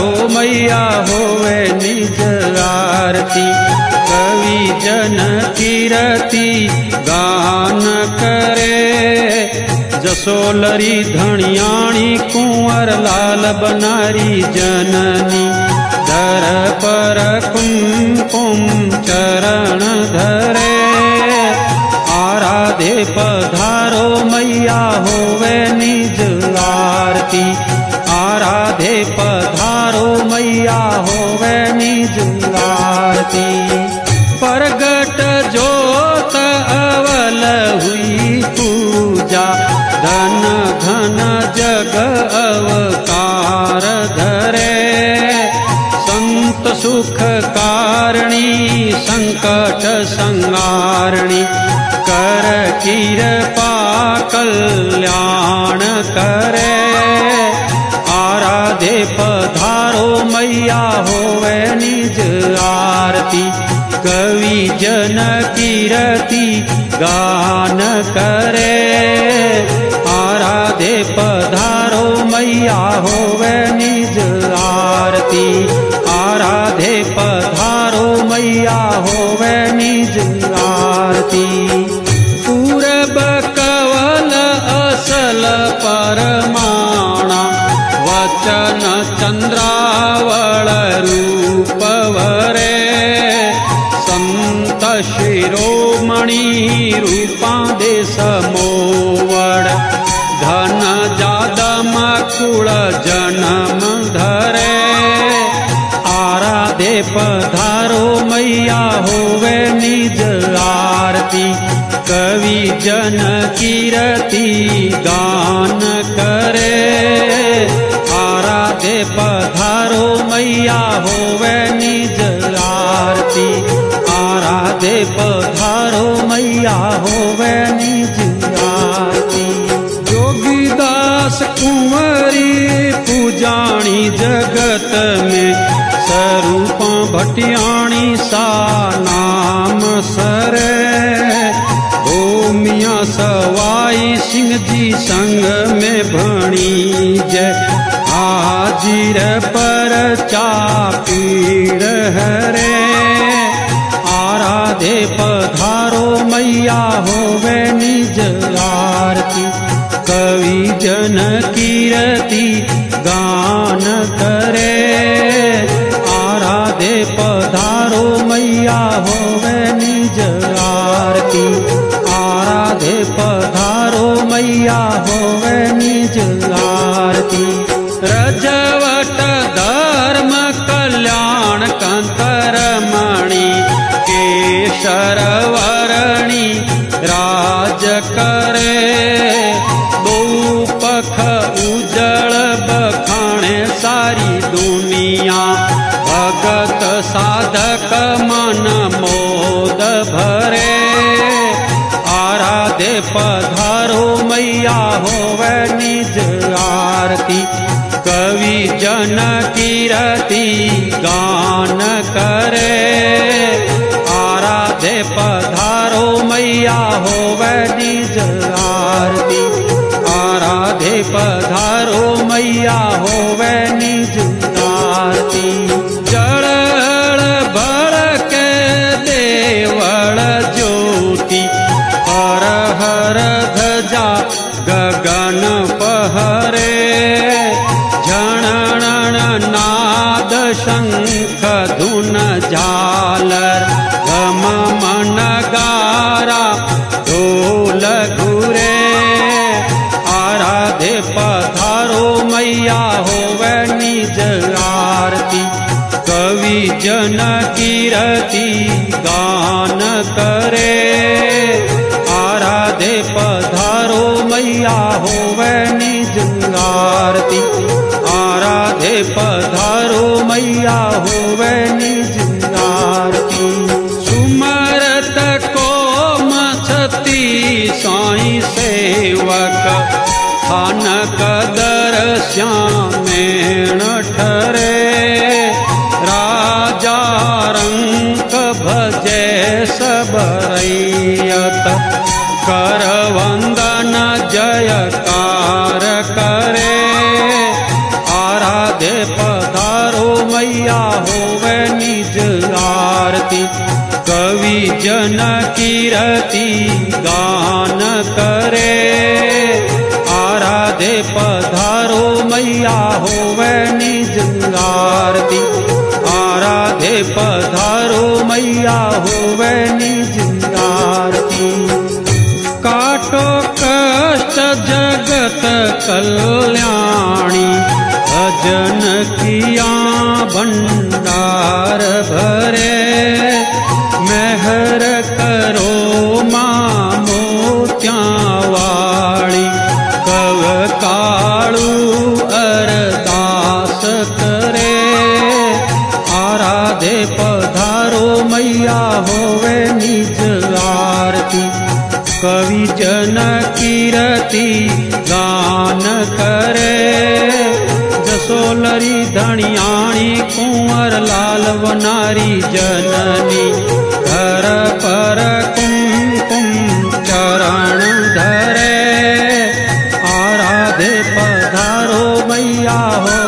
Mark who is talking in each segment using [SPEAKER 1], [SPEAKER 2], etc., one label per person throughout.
[SPEAKER 1] तो मैया होवे निज आरती। कवि जन कीरती गान करे। जसोलरी धनियाणी कुंवर लाल बनारी जननी। दर पर कुमकुम चरण धरे। आराधे पधारो मैया होवे निज आरती। आराधे प धन धन जग अवकार धरे। संत सुख कारणी संकट संगारणी। कर कृपा कल्याण करे। आराधे पधारो मैया होवे निज आरती। कवि जन कीरति गान करे होवे निज आरती। आराधे पधारो मैया होवे निज आरती। पूरब कवल असल परमाणा। वचन चन्द्रावळ रूपवरे सन्त शिरोमणि रूपादे समोवड आराधे पधारो, मैया होवे निज आरती। कवि जन कीरति गान करे। आराधे पधारो, मैया होवे निज आरती। आराधे पधारो, मैया होवे निज आरती। जोगीदास कुंवरी पूजाणी जगत में। भटियाणी सा नाम सरे। ओ मियाँ सवाई सिंह जी संग में भणी जय। हाजिर पर चापीड़ हरे। आराधे पधारो मैया होवे निज कवि जन कीरति गान करे होवे निज आरती। आराधे पधारो मैया होवे निज आरती। रजवट धर्म कल्याण कंतरमणि केशरवरणी मन मोद भरे। आराधे पधारो मैया होवे निज आरती। कवि जन कीरति गान करे। आराधे पधारो मैया होवे निज आरती। आराधे पधारो मैया होवे निज आरती, कवि जन कीरति गान करे। आराधे पधारो मैया होवे निज आरती, आराधे पधारो मैया होवे निज आरती। सुमरत को मछती साई सेवक खान कदर श्यामेण ठरे। राजा रङ्क भजे सबरयत करवन्दन जयकार करे। आराधे पधारो मैया होवे निज आरती। कवि जन कीरति गान करे। आराधे पधार मैया होवे निजंगारती आराधे पधारो मैया होवे निजंगारती काटो कष्ट जगत कल्याणी, भजन किया भंडार। पधारो मैया होवे निज आरती। कवि जन कीरति गान करे। जसोलरी धनियाणी कुंवर लाल वनारी जननी। घर पर कुमकुम चरण धरे। आराधे पधारो मैया हो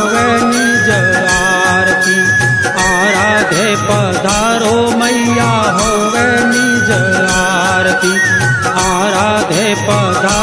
[SPEAKER 1] 他。